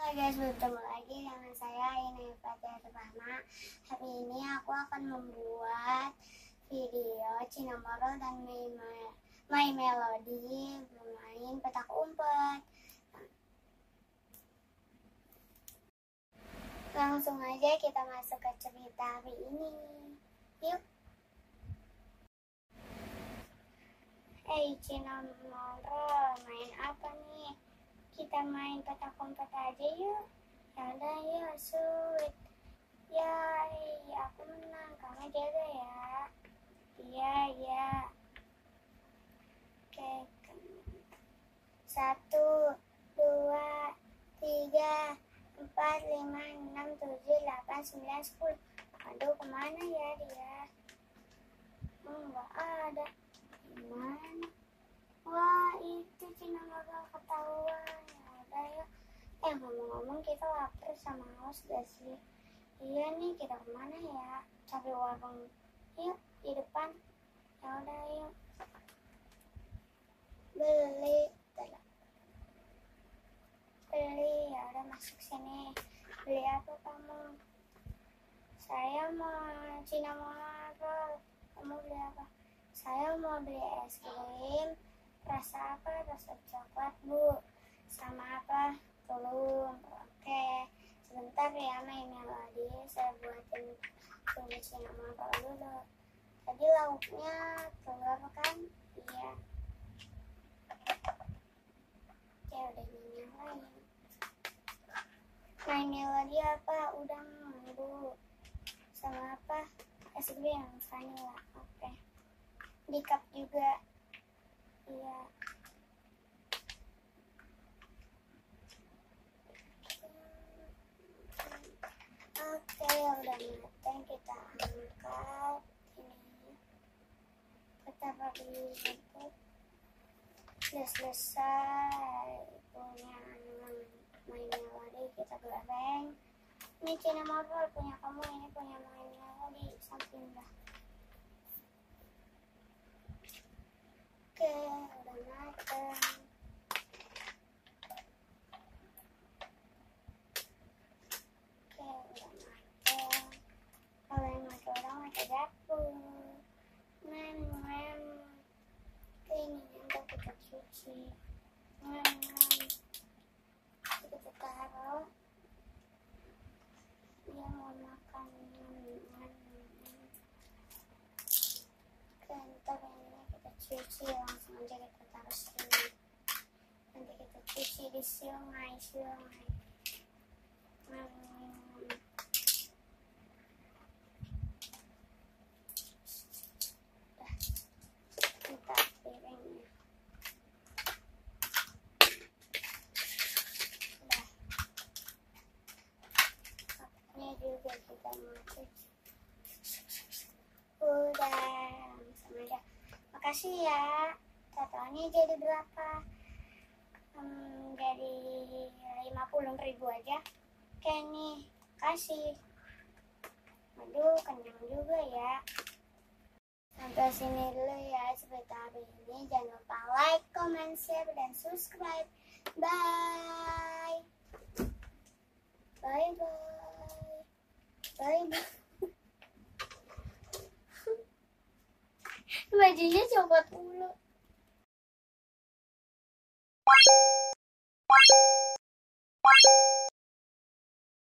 Halo guys, bertemu lagi dengan saya ini Fatia Rahma. Hari ini aku akan membuat video Cinnamoroll dan My, My Melody bermain petak umpet. Langsung aja kita masuk ke cerita hari ini. Yuk. Hey Cinnamoroll, main apa nih? Kita main petak umpet aja yuk. Ya udah yuk sweet. Ya aku menang. Kamu jaga ya. Iya iya. Oke satu dua tiga empat lima enam tujuh delapan sembilan sepuluh. Aduh ke mana ya dia? Enggak hmm, ada. Gimana kita lapar sama haus gak sih? Iya nih kita ke mana ya? Cari warung. Yuk di depan. Ya udah yuk. Beli. Beli. Ya udah masuk sini. Beli apa kamu? Saya mau cina mau kamu beli apa? Saya mau beli es krim. Rasa apa? Rasa coklat bu. Sama apa? Telur oke sebentar ya mainnya lagi. Saya buatin tumis nama apa dulu tadi lauknya telur kan? Iya. Oke udah nyalain main melodi apa? Udang bu sama apa? Es krim vanilla oke. Di cup juga. Iya oke udah mateng kita angkat ini kita bagi itu udah selesai punya mainnya lagi kita goreng. Ini Cina Marvel punya kamu ini punya mainnya lagi samping dah. Oke udah mateng cuci kita taruh dia mau makan kentar ini kita cuci langsung aja kita taruh sini nanti kita cuci di sungai sungai kita udah langsung aja makasih ya. Totalnya jadi berapa? Hmm, jadi 50 ribu aja. Oke nih kasih aduh kenyang juga ya. Sampai sini dulu ya cerita hari ini. Jangan lupa like, comment, share, dan subscribe. Bye. Bye bye Sayang. Bajunya coba mulu.